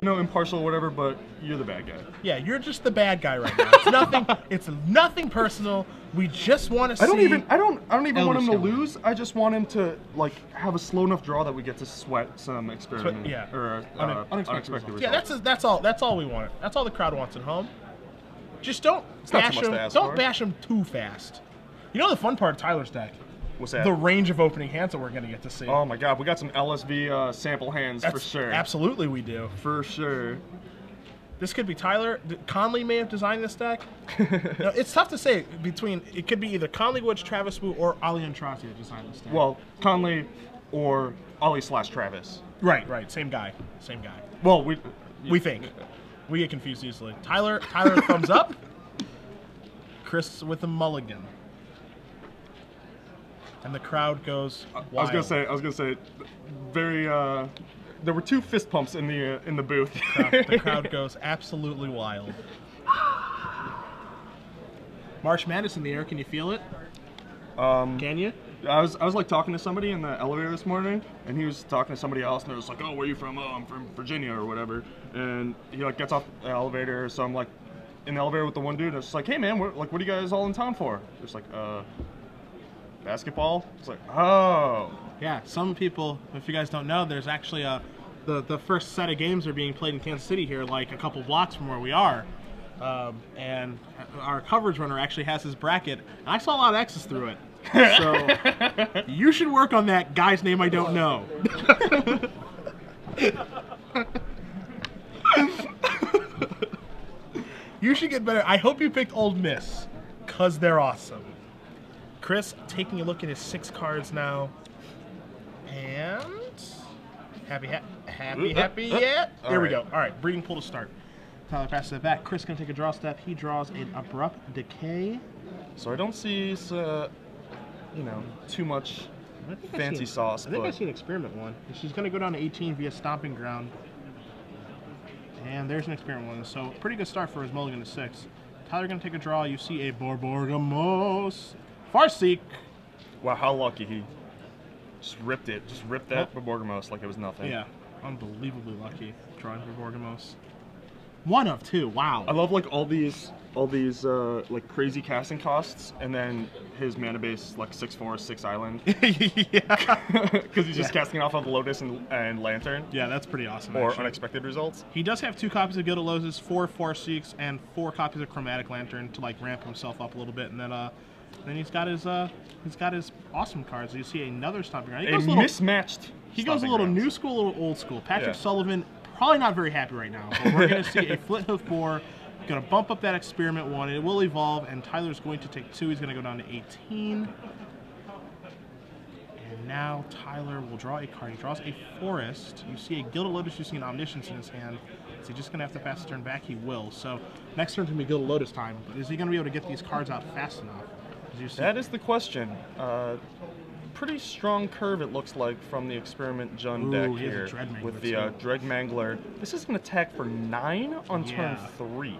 you know, impartial or whatever, but you're the bad guy. Yeah, you're just the bad guy right now. It's nothing. it's nothing personal. We just want to see. I don't even I don't I don't even want him to lose. I just want him to like have a slow enough draw that we get to sweat some experiment yeah. or uh, Une- unexpected, results. results. Yeah, that's that's all. That's all we want. That's all the crowd wants at home. Just don't not bash too much them. to ask Don't for. bash him too fast. You know the fun part of Tyler's deck? What's that? The range of opening hands that we're gonna get to see. oh my god, we got some LSV uh, sample hands for sure. Absolutely, we do. For sure. This could be Tyler. Conley may have designed this deck. No, it's tough to say between. It could be either Conley Woods, Travis Woo, or Ali Aintrazi that designed this deck. Well, Conley or Ollie slash Travis. right, right, same guy, same guy. Well, we We think. We get confused easily. Tyler, Tyler, thumbs up. Chris with a mulligan. And the crowd goes. Wild. I was gonna say, I was gonna say, very. Uh, there were two fist pumps in the uh, in the booth. the crowd goes absolutely wild. March Madness in the air. Can you feel it? um, Can you? I was I was like talking to somebody in the elevator this morning, and he was talking to somebody else, and they was like, "Oh, where are you from? Oh, I'm from Virginia or whatever." And he like gets off the elevator, so I'm like in the elevator with the one dude. And it's just like, "Hey man, what, like what are you guys all in town for?" It's like, "Uh, basketball." It's like, "Oh, Yeah. Some people, if you guys don't know, there's actually a the the first set of games are being played in Kansas City here, like a couple blocks from where we are. Um, and our coverage runner actually has his bracket, and I saw a lot of X's through it. So you should work on that guy's name I don't know. you should get better. I hope you picked Ole Miss, cause they're awesome. Chris taking a look at his six cards now, and happy, ha- happy, happy yet? All There we go. All right, breeding pool to start. Tyler passes it back. Chris gonna take a draw step. He draws an abrupt decay. So I don't see, uh, you know, too much fancy seen- sauce, I think I see an experiment one. She's going to go down to 18 via stomping ground. And there's an experiment one. So pretty good start for his mulligan to six. Tyler going to take a draw. You see a Borborygmos. Farseek. wow, how lucky he just ripped it, just ripped that for Borgamos like it was nothing. Yeah, unbelievably lucky drawing Borborygmos. One of two. Wow. I love like all these all these uh, like crazy casting costs, and then his mana base is like six four six island yeah. because he's just casting off of Lotus and, and Lantern Yeah, that's pretty awesome. or actually. unexpected results. He does have two copies of Gilded Lotus, four Farseeks, and four copies of Chromatic Lantern to like ramp himself up a little bit, and then uh, then he's got his uh, he's got his awesome cards. You see another stomping ground. He A goes a little, mismatched. he goes a little grounds. new school, a little old school. Patrick Yeah. Sullivan probably not very happy right now, but we're gonna see a Flinthoof four. Gonna bump up that experiment one. It will evolve, and Tyler's going to take two. He's gonna go down to 18. And now Tyler will draw a card. He draws a forest. You see a Gilded Lotus using an Omniscience in his hand. Is he just going to have to pass the turn back? He will. So next turn's going to be Gilded Lotus time. But is he going to be able to get these cards out fast enough? As you see, That is the question. Uh, pretty strong curve it looks like from the experiment Jun Ooh, deck he has a here Dread with the uh, too. Dreg Mangler. This is an attack for nine on turn Yeah. three.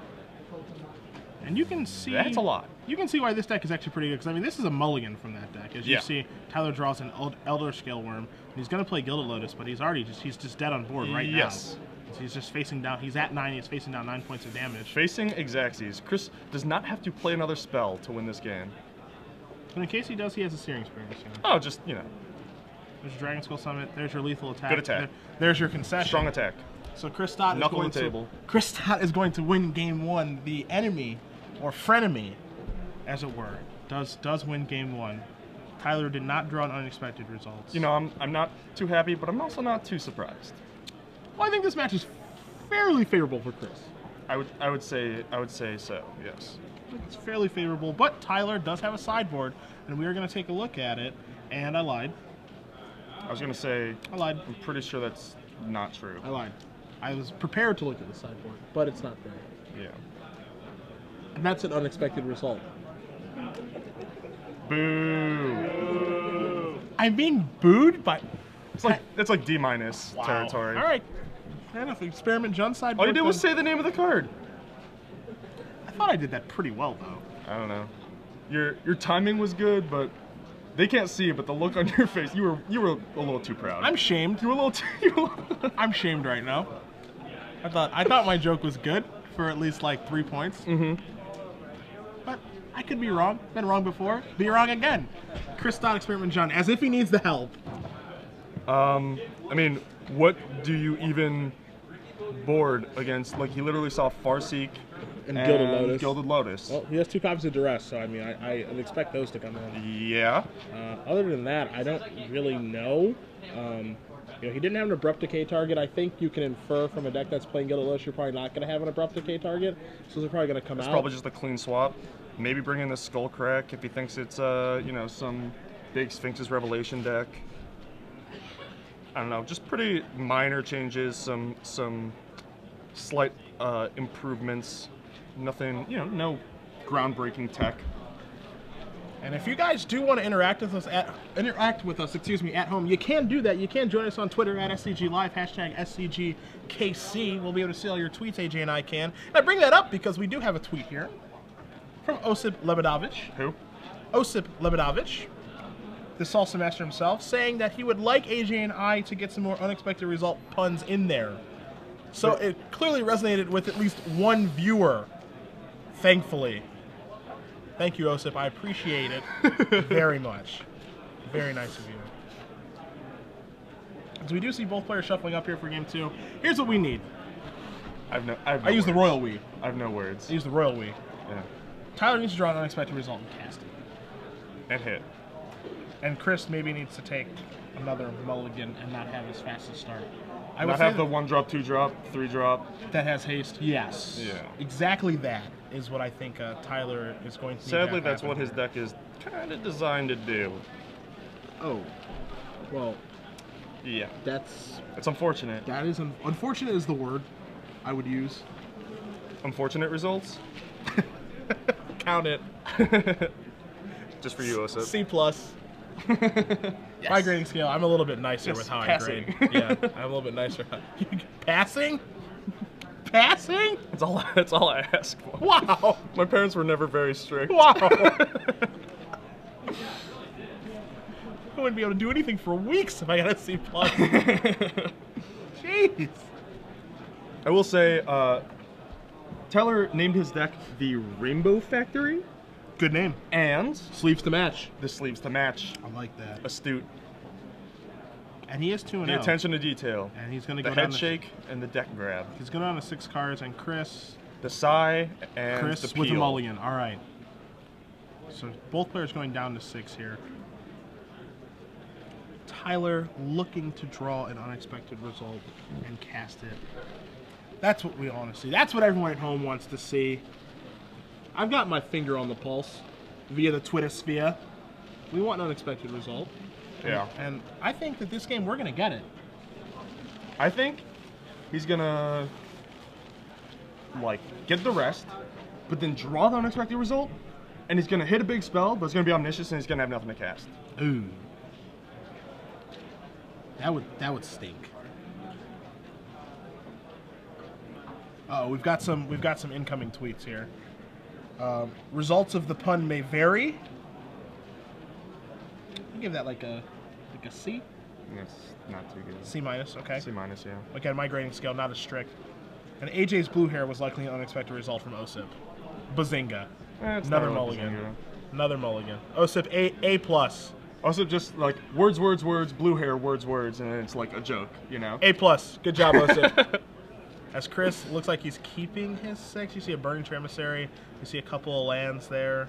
and you can see That's a lot. You can see why this deck is actually pretty good because I mean this is a mulligan from that deck. As you Yeah. see, Tyler draws an Eld- Elderscale Wurm. And he's going to play Gilded Lotus, but he's already just he's just dead on board right Yes. now. So he's just facing down. He's at nine. He's facing down nine points of damage. Facing Exaxes, Chris does not have to play another spell to win this game. And in case he does, he has a Searing Spear. Oh, just, you know, There's your Dragon Skull Summit. There's your lethal attack. Good attack. There- there's your concession. strong attack. So Chris Stott is going the to. Chris Stott is going to win game one. The enemy or frenemy, as it were, does does win game one. Tyler did not draw an unexpected results. You know, I'm, I'm not too happy, but I'm also not too surprised. well, I think this match is fairly favorable for Chris. I would I would say I would say so. Yes. It's fairly favorable, but Tyler does have a sideboard, and we are going to take a look at it. And I lied. I was gonna say I lied. I'm pretty sure that's not true. I lied. I was prepared to look at the sideboard, but it's not there. Yeah. And that's an unexpected result. Boo. I'm being booed by. It's like it's like D minus Wow. territory. All right. Fair enough. Experiment John sideboard. All you did was say the name of the card. I thought I did that pretty well, though. I don't know. Your your timing was good, but they can't see it. But the look on your face, you were you were a little too proud. I'm shamed. you were a little too. You were a little- I'm shamed right now. I thought I thought my joke was good for at least like three points. Mm-hmm. But I could be wrong. Been wrong before. Be wrong again. Chris Stott Experiment John, as if he needs the help. Um, I mean, what do you even board against? Like, he literally saw Farseek And Gilded Lotus. Gilded Lotus. Well, he has two copies of Duress, so I mean, I, I expect those to come in. yeah. Uh, other than that, I don't really know. Um, you know, he didn't have an abrupt decay target. I think you can infer from a deck that's playing Gilded Lotus, you're probably not going to have an abrupt decay target. So they're probably going to come It's out. probably just a clean swap. Maybe bring in the Skull Crack if he thinks it's, uh, you know, some big Sphinx's Revelation deck. I don't know, just pretty minor changes, some some slight uh, improvements. Nothing, you know, no groundbreaking tech. And if you guys do want to interact with us at interact with us, excuse me, at home, you can do that. You can join us on Twitter at SCG Live, hashtag SCGKC. We'll be able to see all your tweets, AJ and I can. And I bring that up because we do have a tweet here from Osyp Lebedowicz. Who? Osyp Lebedowicz, the salsa master himself, saying that he would like AJ and I to get some more unexpected result puns in there. So it clearly resonated with at least one viewer, thankfully. Thank you, Osyp. I appreciate it very much. Very nice of you. So we do see both players shuffling up here for game two. Here's what we need. I've no. I've I use the royal we. I have no words. I use the royal we. Yeah. Tyler needs to draw an unexpected result and cast it. And hit. And Chris maybe needs to take another mulligan and not have his fastest start. I Not say have the one drop, two drop, three drop. that has haste. Yes. Yeah. Exactly that is what I think uh, Tyler is going to. need to Sadly, have that's happen what his deck is kind of designed to do. Oh. Well, Yeah. that's It's unfortunate. that is un- unfortunate is the word I would use. Unfortunate results. Count it. Just for you, Osyp. C plus. My grading scale, I'm a little bit nicer Yes, with how passing. I grade. Yeah, I'm a little bit nicer. Passing? Passing? That's all. That's all I ask for. Wow. My parents were never very strict. Wow. I wouldn't be able to do anything for weeks if I got a C plus. Jeez. I will say, uh, Tyler named his deck the Rainbow Factory, Good name. and Sleeves to match. the sleeves to match. I like that. Astute. And he is 2 The 0. attention to detail. And he's going to The go down head to, shake and the deck grab. He's going down to six cards, and Chris The sigh and Chris the with a peel. mulligan. All right. So both players going down to six here. Tyler looking to draw an unexpected result and cast it. That's what we want to see. That's what everyone at home wants to see. I've got my finger on the pulse via the Twitter sphere. We want an unexpected result. Yeah. And I think that this game we're going to get it. I think he's gonna like get the rest, but then draw the unexpected result, and he's gonna hit a big spell, but it's gonna be omniscience, and he's gonna have nothing to cast. Ooh. That would that would stink. Oh, we've got some we've got some incoming tweets here. Um, results of the pun may vary. Give that like a like a C, That's not too good. C minus. Okay. C minus, yeah. Again, my grading scale not as strict. And AJ's blue hair was likely an unexpected result from Osyp. Bazinga. Eh, Another really mulligan. Bazinga. Another mulligan. Osyp A A plus. Also, just like words, words, words, blue hair, words, words, and it's like a joke, you know? A plus. Good job, Osyp. As Chris looks like he's keeping his six, you see a burning emissary. You see a couple of lands there.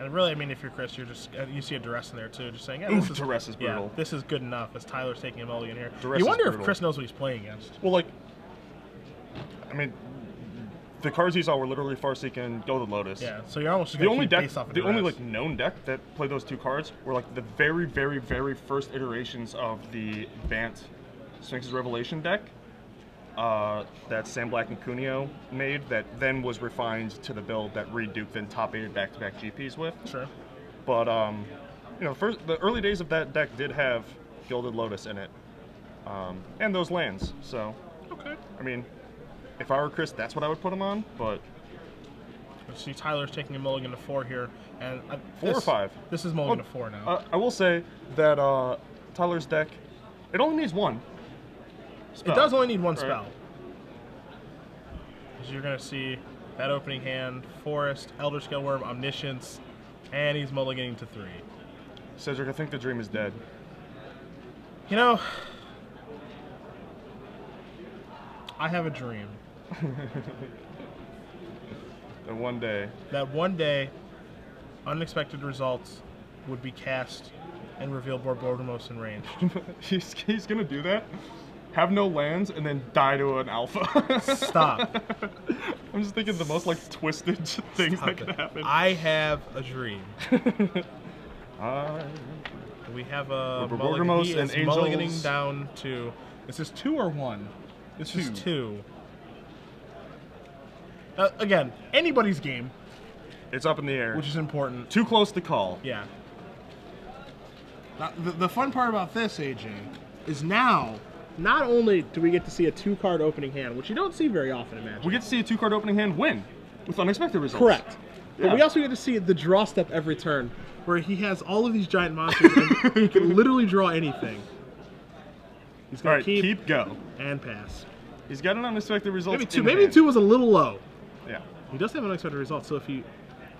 And really, I mean, if you're Chris, you're just uh, you see a duress in there too, just saying, yeah, Ooh, this is duress is yeah, brutal. this is good enough. As Tyler's taking a mulligan here, Duress you wonder if. Chris knows what he's playing against. Well, like, I mean, the cards he saw were literally Farseek and Gilded Lotus. Yeah, so you're almost The only deck, based off of the only like known deck that played those two cards were like the very, very, very first iterations of the Bant Sphinx's Revelation deck uh, that Sam Black and Cuneo made. That then was refined to the build that Reid Duke then top aided back-to-back GPs with. Sure. But um, you know, first the early days of that deck did have Gilded Lotus in it, um, and those lands. So Okay. I mean, if I were Chris, that's what I would put him on. But You see Tyler's taking a mulligan to four here, and uh, Four or five? This is mulligan to four now. uh, I will say that uh, Tyler's deck, it only needs one. It does only need one right? spell. Because you're going to see that opening hand, Forest, Elderscale Wurm, Omniscience, and he's mulliganing to three. Cedric, I think the dream is dead. You know, I have a dream that one day, that one day, unexpected results would be cast and reveal Borborygmos in range. he's, he's gonna do that, have no lands, and then die to an alpha. Stop. I'm just thinking the most like twisted things that could happen. I have a dream. Uh, We have a mulligan. He and is mulliganing down to. This is this two or one? This is Two. two. Uh, again, anybody's game, it's up in the air. which is important. Too close to call. Yeah. Now, the, the fun part about this, AJ, is now not only do we get to see a two card opening hand, which you don't see very often in Magic. We get to see a two card opening hand win with unexpected results. Correct. But we also get to see the draw step every turn, where he has all of these giant monsters and he can literally draw anything. He's All gonna keep, keep, go. and pass. He's got an unexpected result. Maybe two. Maybe hand. two was a little low. Yeah. He does have an unexpected result. So if he,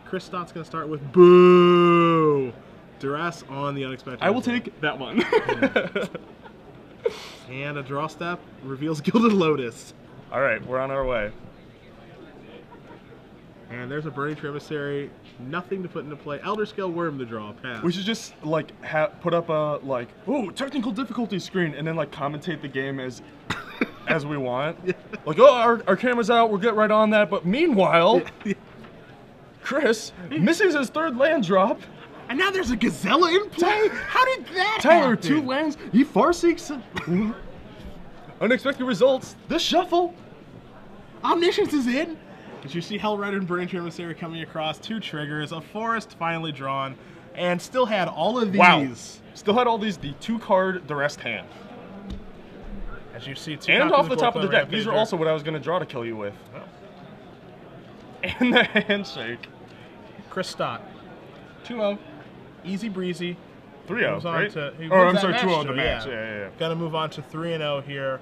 Chris Stott's gonna start with boo, duress on the unexpected. I will result. take that one. And a draw step reveals Gilded Lotus. All right, we're on our way. And there's a Burning Tree Emissary. Nothing to put into play. Elderscale Wurm to draw. Pass. We should just like ha- put up a like ooh technical difficulty screen and then like commentate the game as as we want. Like oh our, our camera's out, we'll get right on that. But meanwhile, Chris misses his third land drop. And now there's a Gazella in play? How did that Tyler happen? two lands. He far seeks unexpected results. The shuffle. Omniscience is in. As you see Hellrider and Burning Tree Emissary coming across, two triggers, a forest finally drawn, and still had all of these. Wow. Still had all these the two card the rest hand. As you see, two And off the top of the deck. These are also what I was gonna draw to kill you with. And the handshake. Chris Stott. 2-0. Easy breezy. 3-0, Moves on right? to- he or I'm sorry, oh match 2-0 the match. yeah. Yeah, yeah. Got to move on to 3 and 0 here.